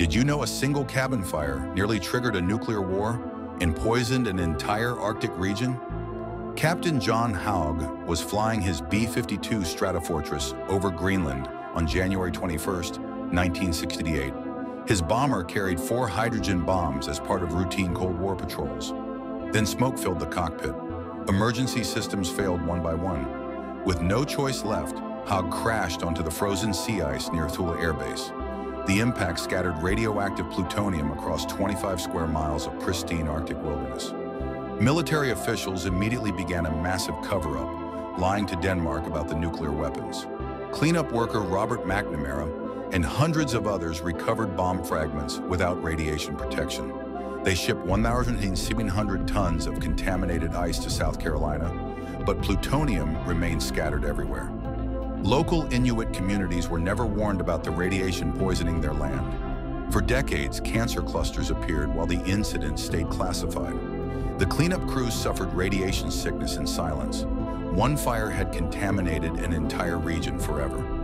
Did you know a single cabin fire nearly triggered a nuclear war and poisoned an entire Arctic region? Captain John Haug was flying his B-52 Stratofortress over Greenland on January 21, 1968. His bomber carried four hydrogen bombs as part of routine Cold War patrols. Then smoke filled the cockpit. Emergency systems failed one by one. With no choice left, Haug crashed onto the frozen sea ice near Thule Air Base. The impact scattered radioactive plutonium across 25 square miles of pristine Arctic wilderness. Military officials immediately began a massive cover-up, lying to Denmark about the nuclear weapons. Cleanup worker Robert McNamara and hundreds of others recovered bomb fragments without radiation protection. They shipped 1,700 tons of contaminated ice to South Carolina, but plutonium remained scattered everywhere. Local Inuit communities were never warned about the radiation poisoning their land. For decades, cancer clusters appeared while the incident stayed classified. The cleanup crews suffered radiation sickness in silence. One fire had contaminated an entire region forever.